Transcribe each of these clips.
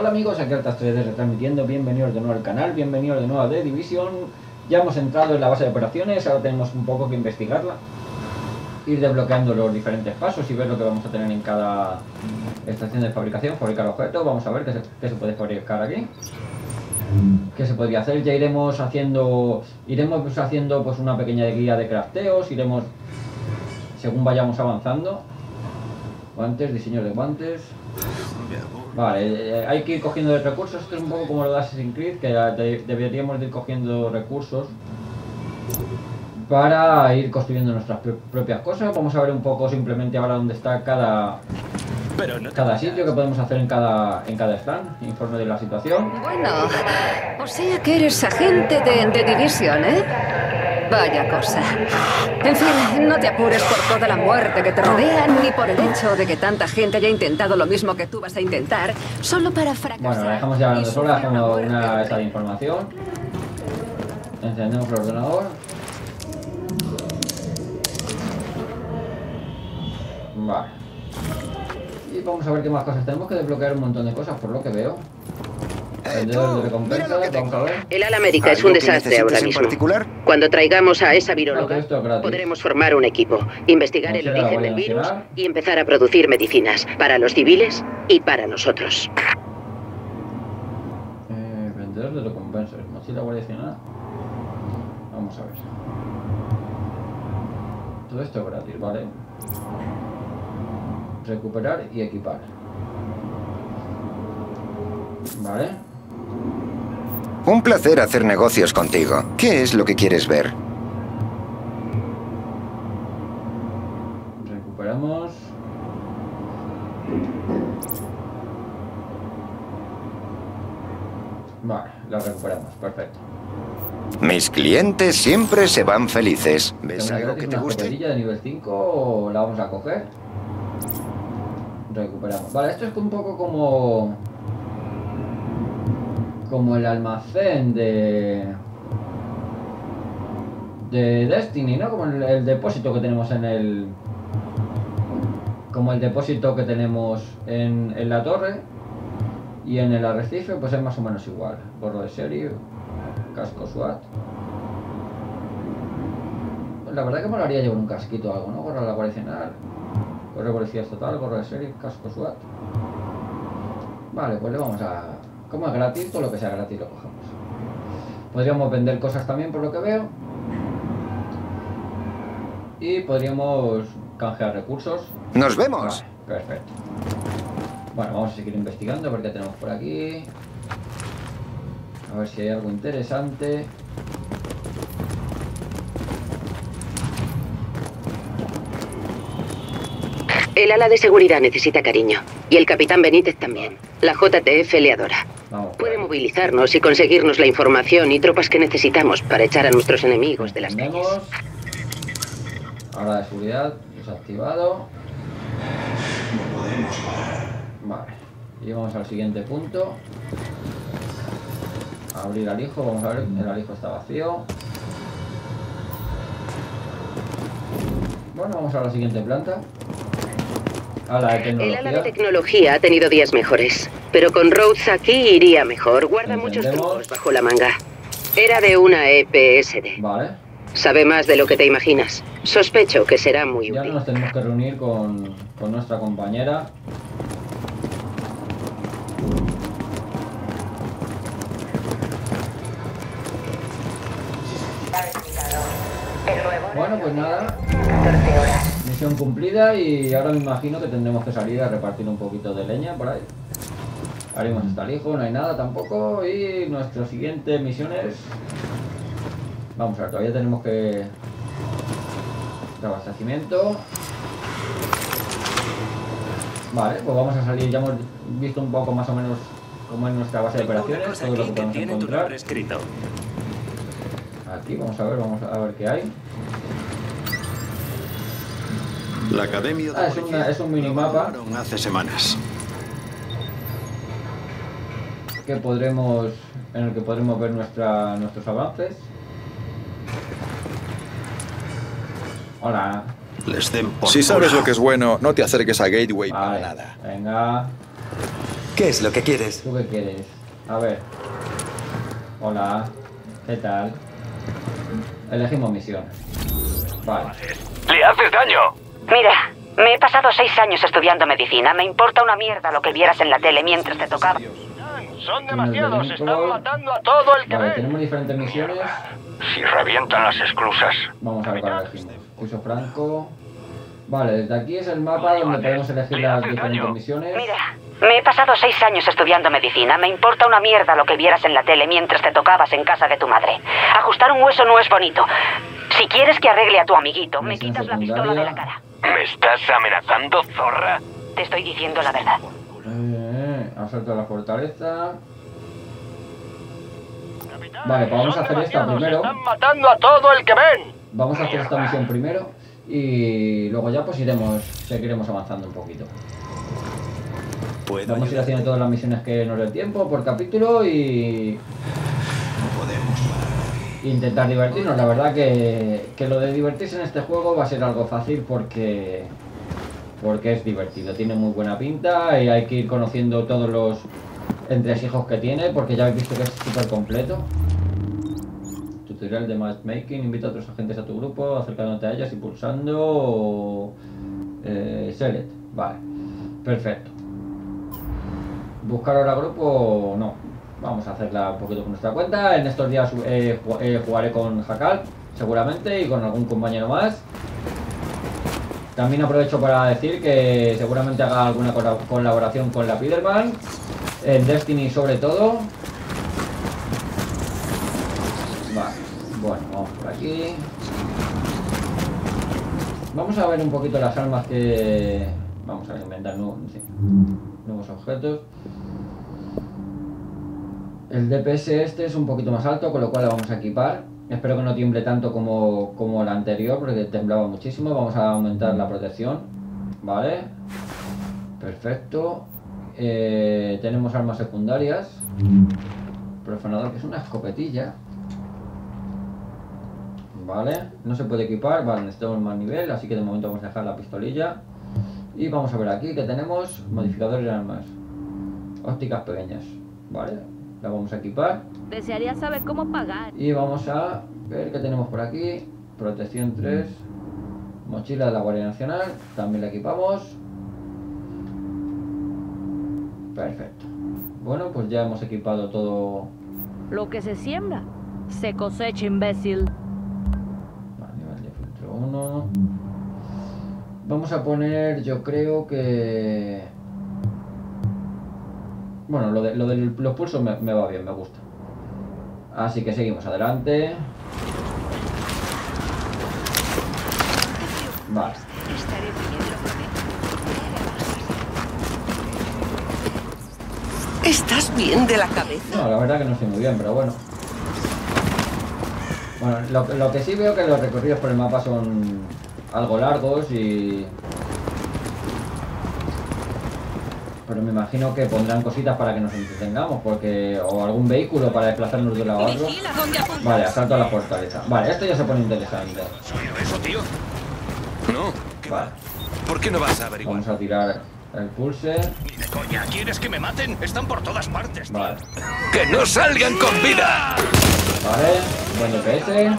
Hola amigos, aquí Altas 3D retransmitiendo, bienvenidos de nuevo al canal, bienvenidos de nuevo a The Division. Ya hemos entrado en la base de operaciones, ahora tenemos un poco que investigarla. Ir desbloqueando los diferentes pasos y ver lo que vamos a tener en cada estación de fabricación, fabricar objetos, vamos a ver qué se, puede fabricar aquí. ¿Qué se podría hacer? Ya iremos haciendo iremos haciendo pues una pequeña guía de crafteos, iremos según vayamos avanzando. Guantes, diseño de guantes. Vale, eh, hay que ir cogiendo recursos, esto es un poco como lo de Assassin's Creed, que de- deberíamos de ir cogiendo recursos para ir construyendo nuestras pro- propias cosas. Vamos a ver un poco simplemente ahora dónde está cada, Pero no te cada vayas. sitio que podemos hacer en cada, en cada stand, informe de la situación. Bueno, o sea que eres agente de, de Division, ¿eh? Vaya cosa. En fin, no te apures por toda la muerte que te rodea, ni por el hecho de que tanta gente haya intentado lo mismo que tú vas a intentar, solo para fracasar. Bueno, la dejamos ya hablando sola, sufrir una esta de información. Encendemos el ordenador. Vale. Vamos a ver qué más cosas. Tenemos que desbloquear un montón de cosas por lo que veo. Vendedor de recompensas, vamos a ver. El ala médica es ¿Algo un desastre ahora en mismo. particular? Cuando traigamos a esa viróloga, gratis. podremos formar un equipo, investigar el origen del virus y empezar a producir medicinas para los civiles y para nosotros. Eh, vendedor de recompensas. Mochila. Vamos a ver. Todo esto es gratis, ¿vale? Recuperar y equipar. Vale. Un placer hacer negocios contigo. ¿Qué es lo que quieres ver? Recuperamos. Vale, la recuperamos, perfecto. Mis clientes siempre se van felices. ¿Ves algo que te guste? escopetilla de nivel 5 o la vamos a coger. Recuperamos. Vale, esto es un poco como. Como el almacén de. De Destiny, ¿no? Como el, depósito que tenemos en el. Como el depósito que tenemos en, en la torre. Y en el arrecife, pues es más o menos igual. Gorro de serie, casco SWAT. Pues la verdad que molaría llevar un casquito o algo, ¿no? Gorro de la Guardia De policía estatal, gorro de serie, casco SWAT. Vale, pues le vamos a... Como es gratis, todo lo que sea gratis lo cogemos. Podríamos vender cosas también por lo que veo. Y podríamos canjear recursos. Nos vemos. Vale, perfecto. Bueno, vamos a seguir investigando a ver qué tenemos por aquí. A ver si hay algo interesante. El ala de seguridad necesita cariño y el capitán Benítez también. La JTF le adora. Vamos. Puede movilizarnos y conseguirnos la información y tropas que necesitamos para echar a nuestros enemigos de las calles. Ahora de seguridad desactivado. Vale. Y vamos al siguiente punto. Abrir alijo, vamos a ver, el alijo está vacío. Bueno, vamos a la siguiente planta. A la de El ala de tecnología. ha tenido días mejores, pero con Rhodes aquí iría mejor. Guarda muchos trucos bajo la manga. Era de una EPSD. Vale. Sabe más de lo que te imaginas. Sospecho que será muy Ya útil. nos tenemos que reunir con, con nuestra compañera. Bueno, pues nada. Misión cumplida y ahora me imagino que tendremos que salir a repartir un poquito de leña por ahí. Haremos este alijo, no hay nada tampoco. Y nuestra siguiente misión es... Vamos a ver, todavía tenemos que... abastecimiento. Vale, pues vamos a salir, ya hemos visto un poco más o menos cómo es nuestra base de operaciones, todo lo que podemos encontrar. Aquí, vamos a ver, vamos a ver qué hay. La Academia de Ah, es una- es un minimapa. hace semanas. que podremos en el que podremos ver nuestra, nuestros avances. Hola. Les den por Si sabes lo que es bueno, no te acerques a Gateway para Vale, nada. venga. ¿Qué es lo que quieres? ¿Tú qué quieres? A ver. Hola. ¿Qué tal? Elegimos misión. Vale. ¡Le haces daño! Mira, me he pasado seis años estudiando medicina. Me importa una mierda lo que vieras en la tele mientras te tocaba. Son demasiados, están matando a todo el que Vale, tenemos diferentes misiones. Si revientan las esclusas. Vamos a ver cuál elegimos. Uso franco. Vale, desde aquí es el mapa donde podemos elegir las diferentes misiones. Mira, me he pasado seis años estudiando medicina. Me importa una mierda lo que vieras en la tele mientras te tocabas en casa de tu madre. Ajustar un hueso no es bonito. Si quieres que arregle a tu amiguito, me quitas la pistola de la cara. ¿Me estás amenazando, zorra? Te estoy diciendo la verdad. Eh, asalto a la fortaleza. Vale, pues vamos a hacer esta primero. Están matando a todo el que ven. Vamos a hacer esta misión primero y luego ya pues iremos, seguiremos avanzando un poquito. ¿Puedo Vamos a ir haciendo todas las misiones que nos dé tiempo por capítulo y intentar divertirnos. La verdad que, que lo de divertirse en este juego va a ser algo fácil porque porque es divertido, tiene muy buena pinta y hay que ir conociendo todos los entresijos que tiene porque ya habéis visto que es súper completo. Tutorial de matchmaking, invita a otros agentes a tu grupo, acercándote a ellas y pulsando eh, select. Vale, perfecto. Buscar ahora grupo, no. Vamos a hacerla un poquito con nuestra cuenta. En estos días eh, eh, jugaré con Jacal, seguramente, y con algún compañero más. También aprovecho para decir que seguramente haga alguna colaboración con la Piderman, en Destiny sobre todo. Vale, bueno, vamos por aquí. Vamos a ver un poquito las armas que... Vamos a inventar nuevos, nuevos objetos. El DPS este es un poquito más alto, con lo cual la vamos a equipar. Espero que no tiemble tanto como, como la anterior, porque temblaba muchísimo. Vamos a aumentar la protección. Vale. Perfecto. Eh, tenemos armas secundarias. Profanador, que es una escopetilla. Vale. No se puede equipar. Vale, necesitamos más nivel, así que de momento vamos a dejar la pistolilla. Y vamos a ver aquí que tenemos modificadores de armas. Ópticas pequeñas. Vale. La vamos a equipar. Desearía saber cómo pagar. Y vamos a ver qué tenemos por aquí. Protección 3. Mochila de la Guardia Nacional. También la equipamos. Perfecto. Bueno, pues ya hemos equipado todo. Lo que se siembra, se cosecha, imbécil. Vale, nivel de filtro 1. Vamos a poner, yo creo que... Bueno, lo de, lo de los pulsos me, me va bien, me gusta. Así que seguimos adelante. Vale. ¿Estás bien de la cabeza? No, la verdad que no estoy muy bien, pero bueno. Bueno, lo, lo que sí veo que los recorridos por el mapa son algo largos y... Pero me imagino que pondrán cositas para que nos entretengamos, porque... O algún vehículo para desplazarnos de un lado a otro. Vale, asalto a la fortaleza. Vale, esto ya se pone interesante. ¿Eso, tío? No. ¿qué Vale, ¿Por qué no vas a averiguar? vamos a tirar el pulse. Ni de coña. ¿Quieres que me maten? Están por todas partes. Vale, ¡Que no salgan con vida! vale, buen DPS.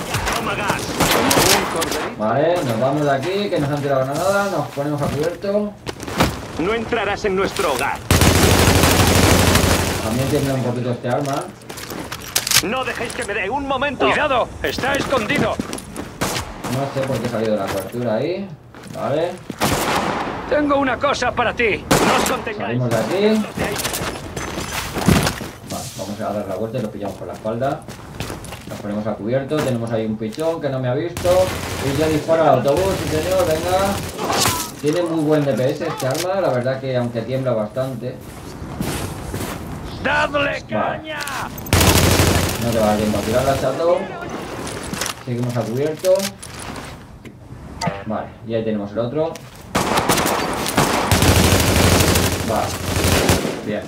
Vale, nos vamos de aquí, que nos han tirado granadas, nos ponemos a cubierto. No entrarás en nuestro hogar. También tiene un poquito este arma. No dejéis que me dé un momento. ¡Cuidado! ¡Está escondido! No sé por qué he salido de la cobertura ahí. Vale, Tengo una cosa para ti. No os contengáis. salimos de aquí. Vale, vamos a dar la vuelta y lo pillamos por la espalda. Nos ponemos a cubierto, tenemos ahí un pichón que no me ha visto. Y ya dispara al autobús, sí señor, venga. Tiene muy buen DPS este arma, la verdad que aunque tiembla bastante. ¡Dadle caña! No te va tiempo a tirarla, chato. Seguimos a cubierto. Vale, y ahí tenemos el otro. Vale. Bien.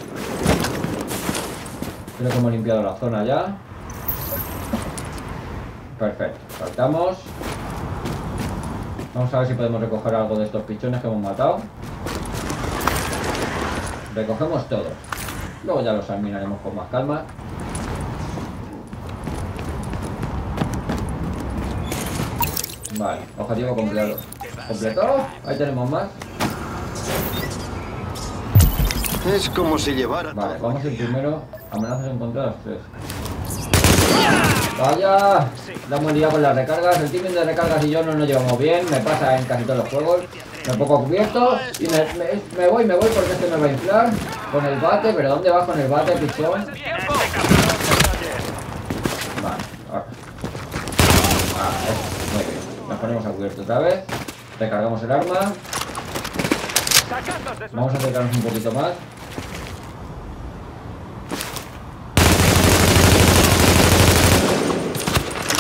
Creo que hemos limpiado la zona ya. Perfecto. Saltamos. Vamos a ver si podemos recoger algo de estos pichones que hemos matado. Recogemos todo. Luego ya los examinaremos con más calma. Vale, objetivo completo. ¿Completado? Ahí tenemos más. Es como si llevara Vale, vamos el el día. primero. Amenazas encontradas, tres. ¡Vaya! La hemos liado con las recargas. El team de recargas y yo no nos llevamos bien. Me pasa en casi todos los juegos. Me pongo cubierto y me, me- voy, me voy porque este me va a inflar con el bate. ¿Pero dónde vas con el bate, pichón? Vale, muy bien. Nos ponemos a cubierto otra vez. Recargamos el arma. Vamos a acercarnos un poquito más.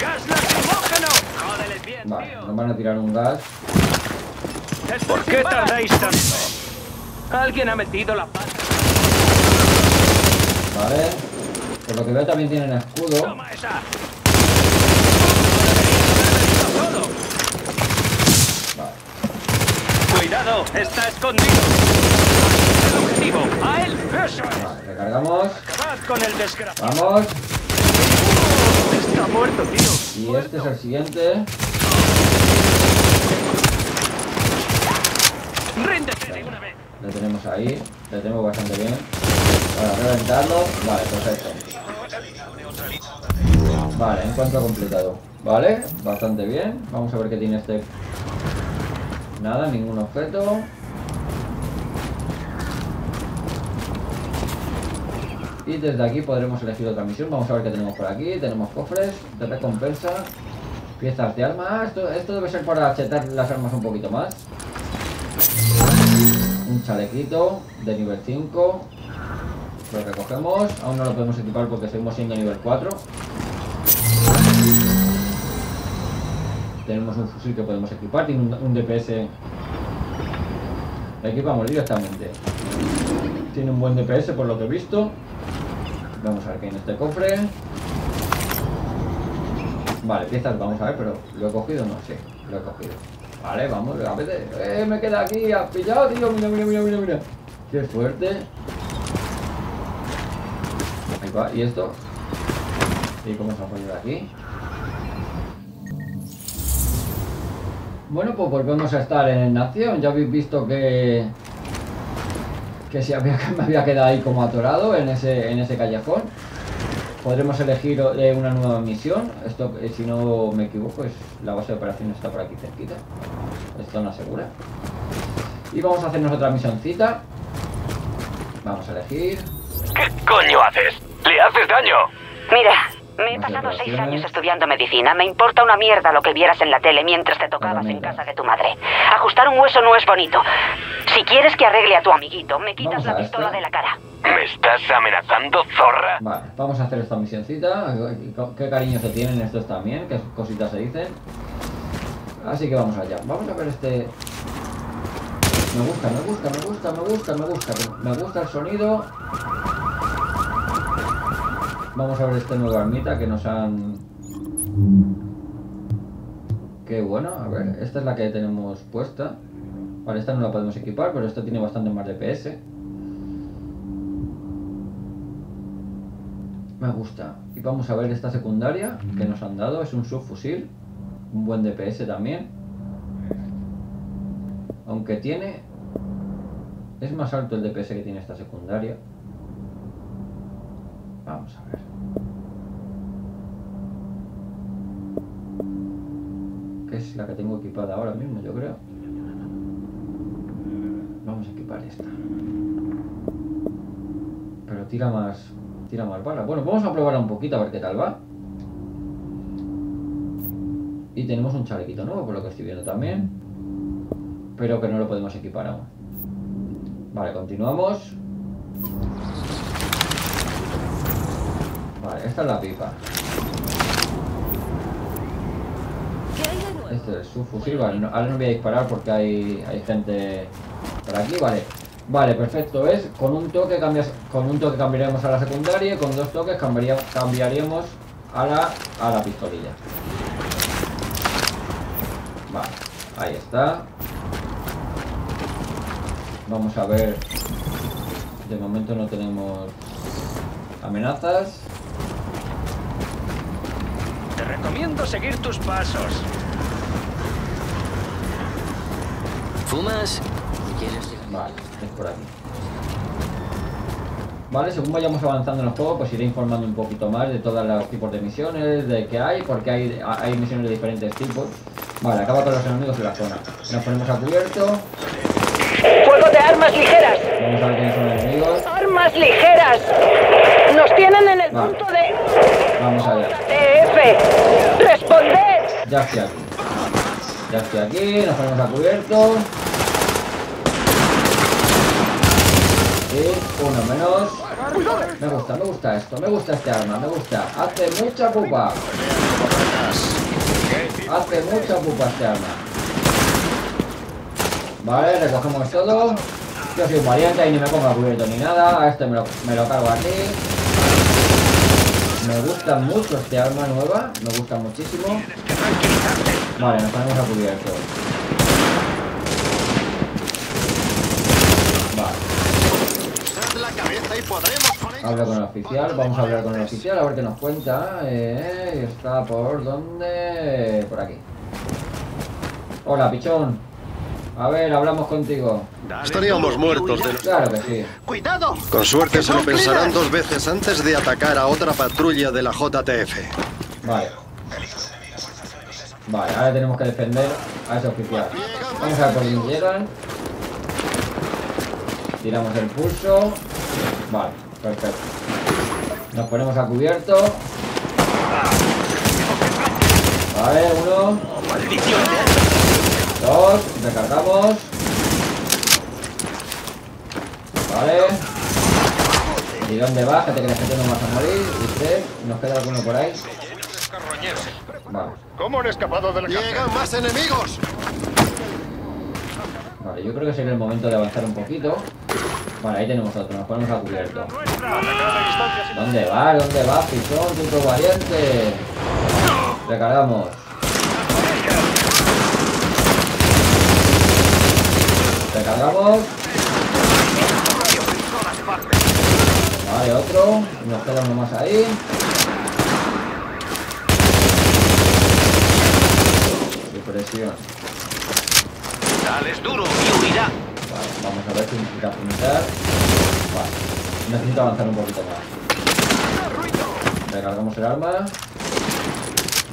¡Gas lacrimógeno! ¡Jódeles bien, Vale, nos van a tirar un gas. ¿Por qué tardáis tanto? Alguien ha metido la pata. Vale. Por lo que veo también tienen escudo. ¡Toma esa! Vale. ¡Cuidado! ¡Está escondido! ¡El objetivo! ¡A él! ¡Eso es! Vale, recargamos. ¡Acabad con el desgraciado! Vamos. ¡Está muerto, tío! Y este es el siguiente. ¡Ríndete de! Lo tenemos ahí. Lo tenemos bastante bien. Para reventarlo. Vale, perfecto. Vale, encuentro completado. Vale, bastante bien. Vamos a ver qué tiene este. Nada, ningún objeto. Y desde aquí podremos elegir otra misión. Vamos a ver qué tenemos por aquí. Tenemos cofres de recompensa. Piezas de armas. Esto, esto debe ser para chetar las armas un poquito más. Un chalequito de nivel 5. Lo recogemos. Aún no lo podemos equipar porque seguimos siendo nivel 4. Tenemos un fusil que podemos equipar. Tiene un, DPS. Lo equipamos directamente. Tiene un buen DPS por lo que he visto. Vamos a ver qué hay en este cofre. Vale, piezas vamos a ver, pero ¿lo he cogido? No sé, lo he cogido. Vale, vamos, veces. ¡Eh, me queda aquí! ¡Has pillado, tío! Mira, mira, mira, mira, mira. ¡Qué fuerte! ¿y esto? ¿Y cómo se ha ponido aquí? Bueno, pues volvemos a estar en Nación. Ya habéis visto que que si había, me había quedado ahí como atorado en ese, en ese callejón. Podremos elegir eh, una nueva misión. Esto, eh, si no me equivoco, es la base de operaciones está por aquí cerquita. Es zona segura. Y vamos a hacernos otra misioncita. Vamos a elegir. ¿Qué coño haces? ¡Le haces daño! Mira, me he pasado seis años estudiando medicina. Me importa una mierda lo que vieras en la tele mientras te tocabas en casa de tu madre. Ajustar un hueso no es bonito. Si quieres que arregle a tu amiguito, me quitas Vamos la pistola esta. de la cara. ¿Me estás amenazando, zorra? Vale, vamos a hacer esta misioncita. Qué cariño se tienen estos también, qué cositas se dicen. Así que vamos allá. Vamos a ver este. Me gusta, me gusta, me gusta, me gusta, me gusta. Me gusta el sonido. Vamos a ver este nuevo armita que nos han. Qué bueno, a ver, esta es la que tenemos puesta. Vale, esta no la podemos equipar, pero esta tiene bastante más DPS. Me gusta. Y vamos a ver esta secundaria que nos han dado. Es un subfusil. Un buen DPS también. Aunque tiene... Es más alto el DPS que tiene esta secundaria. Vamos a ver. Que es la que tengo equipada ahora mismo, yo creo. Vamos a equipar esta. Pero tira más. Tira más balas. Bueno, vamos a probarla un poquito a ver qué tal va. Y tenemos un chalequito nuevo, por lo que estoy viendo también. Pero que no lo podemos equipar aún. Vale, continuamos. Esta es la pipa. Este es su fusil, vale. no- ahora no voy a disparar porque hay, hay gente por aquí, vale. Vale, perfecto. Es con un toque cambias, con un toque cambiaríamos a la secundaria y con dos toques cambiaría, cambiaríamos a la, a la pistolilla. Vale, ahí está. Vamos a ver. De momento no tenemos Amenazas. Recomiendo seguir tus pasos. ¿Fumas? ¿Quieres Vale, es por aquí. Vale, según vayamos avanzando en el juego, pues iré informando un poquito más de todos los tipos de misiones, de que hay, porque hay, hay misiones de diferentes tipos. Vale, acaba con los enemigos en la zona. Nos ponemos a cubierto. ¡Fuego de armas ligeras! Vamos a ver quiénes son los enemigos. ¡Armas ligeras! ¡Nos tienen en el Vale. punto de Vamos allá. TF! ¡Responded! Ya estoy aquí. Ya estoy aquí, nos ponemos a cubierto. Y uno menos. Me gusta, me gusta esto, me gusta este arma, me gusta. Hace mucha pupa. Hace mucha pupa este arma. Vale, recogemos todo. Yo soy un valiente y ni me pongo a cubierto ni nada. A este me lo, me lo cargo aquí. Me gusta mucho este arma nueva, me gusta muchísimo. Vale, nos ponemos a cubierto. Vale, Sad la cabeza y podremos con el oficial, vamos a hablar con el oficial a ver qué nos cuenta. Eh, está por dónde? Por aquí. Hola, pichón. A ver, hablamos contigo. Estaríamos muertos de... Claro que sí. ¡Cuidado! Con suerte se lo pensarán dos veces antes de atacar a otra patrulla de la JTF. Vale. Vale, ahora tenemos que defender a ese oficial. Vamos a ver por dónde llegan. Tiramos el pulso. Vale, perfecto. Nos ponemos a cubierto. Vale, uno. Dos, recargamos. Vale. ¿Y dónde vas? Que te crees que tú no vas a morir. ¿Y usted? ¿Nos queda alguno por ahí? Vale. ¿Cómo han escapado de la ¡Llegan más enemigos! Vale, yo creo que sería el momento de avanzar un poquito. Vale, ahí tenemos otro, nos ponemos a cubierto. ¿Dónde vas? ¿Dónde vas, pichón? Puto valiente. Recargamos. Recargamos. Vale, otro. Nos queda uno más ahí. Presión. Dales duro y huirá. Vale, vamos a ver si necesita apuntar. Vale, necesito avanzar un poquito más. Recargamos el arma.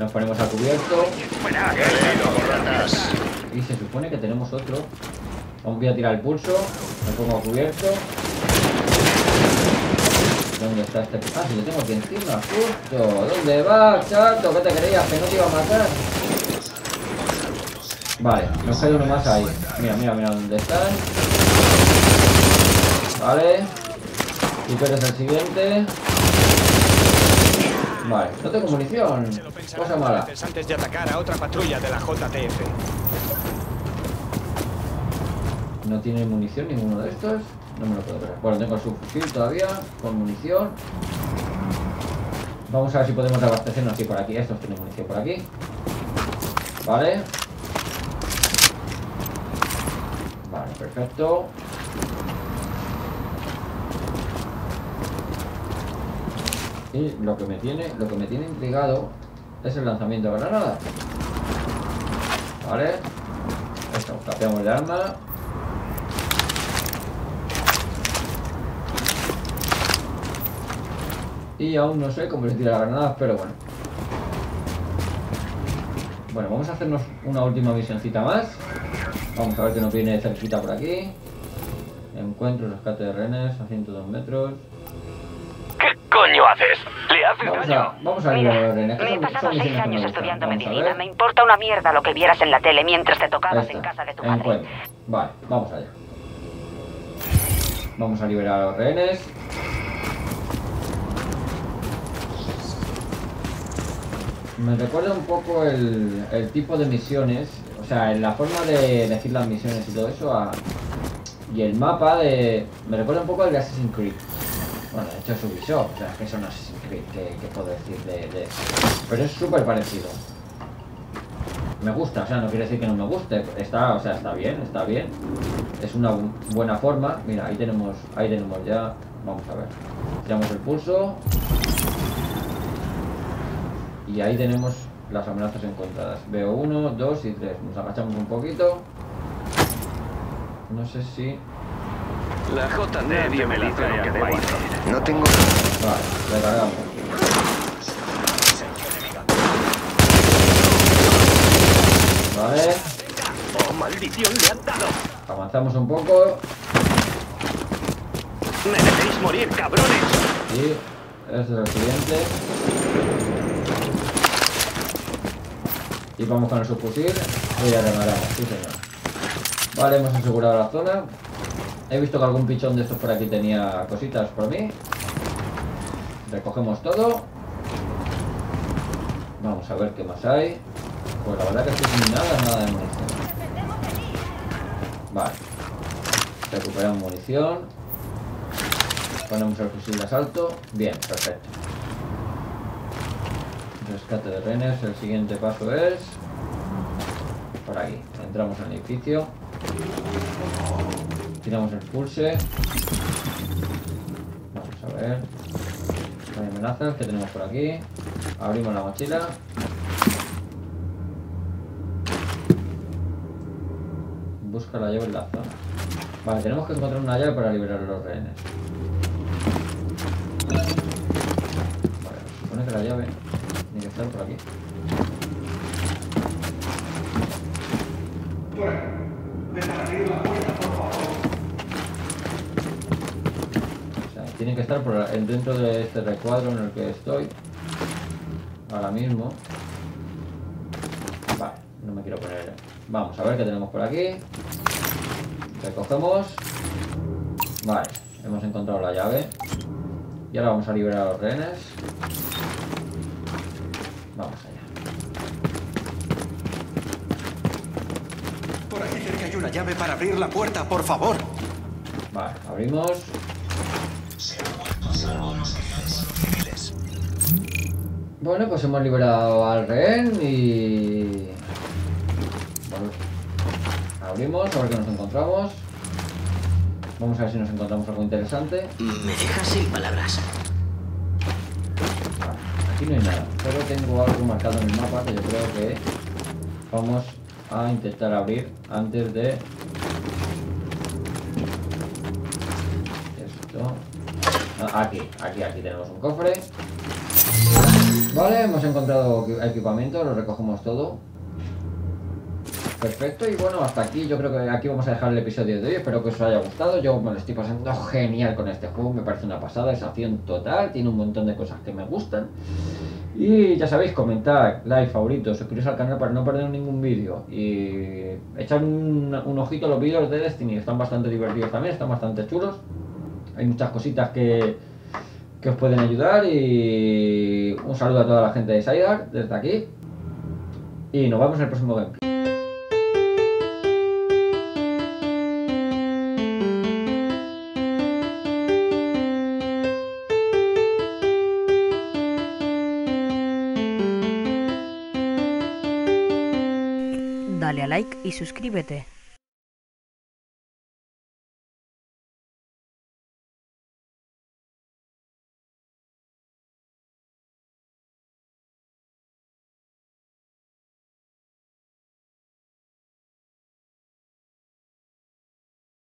Nos ponemos a cubierto. Y se supone que tenemos otro. Vamos voy a tirar el pulso. Me pongo cubierto. ¿Dónde está este? Ah, si lo tengo aquí encima, justo. ¿Dónde vas, chato? ¿Qué te creías? ¿Que no te iba a matar? Vale, nos queda uno más ahí. Mira, mira, mira dónde están. Vale. Y tú eres el siguiente. Vale, no tengo munición. Cosa mala. Antes de atacar a otra patrulla de la JTF. No tiene munición ninguno de estos. No me lo puedo creer. Bueno, tengo su fusil todavía, con munición. Vamos a ver si podemos abastecernos aquí por aquí. Estos tienen munición por aquí. Vale. Vale, perfecto. Y lo que me tiene, lo que me tiene intrigado es el lanzamiento de granada. Vale. Esto, cambiamos de arma. Y aún no sé cómo se tira la granada, pero bueno. Bueno, vamos a hacernos una última misioncita más. Vamos a ver qué nos viene cerquita por aquí. Encuentro, rescate de rehenes a 102 metros. ¿Qué coño haces? ¿Le haces Vamos daño? a, vamos a liberar los rehenes. que Me he pasado seis que años estudiando a medicina. Me importa una mierda lo que vieras en la tele mientras te tocabas en casa de tu madre. Encuentro. Vale, vamos allá. Vamos a liberar a los rehenes. Me recuerda un poco el, el tipo de misiones, o sea, la forma de elegir las misiones y todo eso, y el mapa de... Me recuerda un poco al de Assassin's Creed. Bueno, de hecho es Ubisoft, o sea, que son Assassin's Creed, ¿qué, qué puedo decir de, de? Pero es súper parecido. me gusta, o sea, no quiere decir que no me guste, está, o sea, está bien, está bien. Es una bu- buena forma. Mira, ahí tenemos, ahí tenemos ya, vamos a ver. Tiramos el pulso. Y ahí tenemos las amenazas encontradas. Veo uno, dos y tres. Nos agachamos un poquito. No sé si... La JT me dice lo que debo hacer. No tengo... Vale, recargamos. Vale, ¡Oh, maldición! ¡Le han dado! avanzamos un poco ¡Me debéis morir, cabrones! y este es el siguiente. Y vamos con el subfusil y ya reparamos, sí señor. Vale, hemos asegurado la zona. He visto que algún pichón de estos por aquí tenía cositas por mí. Recogemos todo. Vamos a ver qué más hay. Pues la verdad que estoy sin nada, nada de munición. Vale. Recuperamos munición. Ponemos el fusil de asalto. Bien, perfecto. Rescate de renes. El siguiente paso es... Por aquí. Entramos al edificio. Tiramos el pulse. Vamos a ver. Hay amenazas que tenemos por aquí. Abrimos la mochila. Busca la llave en la zona. Vale, tenemos que encontrar una llave para liberar a los rehenes. Vale, supone que la llave estar por aquí. O sea, tiene que estar por dentro de este recuadro en el que estoy. Ahora mismo. Vale, no me quiero poner. Vamos a ver qué tenemos por aquí. Recogemos. Vale, hemos encontrado la llave. Y ahora vamos a liberar a los rehenes. Llave para abrir la puerta, por favor. Vale, abrimos. Bueno, pues hemos liberado al rehén y... Bueno, abrimos, a ver qué nos encontramos. Vamos a ver si nos encontramos algo interesante. Me dejas sin palabras. Vale, aquí no hay nada, pero tengo algo marcado en el mapa que yo creo que vamos a intentar abrir antes de esto. Ah, Aquí, aquí, aquí tenemos un cofre. Vale, hemos encontrado equi- equipamiento, lo recogemos todo. Perfecto, y bueno, hasta aquí yo creo que aquí vamos a dejar el episodio de hoy. Espero que os haya gustado. Yo me lo estoy pasando genial con este juego, me parece una pasada, es acción total, tiene un montón de cosas que me gustan. Y ya sabéis, comentar, like, favoritos, suscribiros al canal para no perder ningún vídeo. Y echar un, un ojito a los vídeos de Destiny, están bastante divertidos también, están bastante chulos. Hay muchas cositas que, que os pueden ayudar. Y un saludo a toda la gente de Sideark desde aquí. Y nos vemos en el próximo gameplay. Y suscríbete.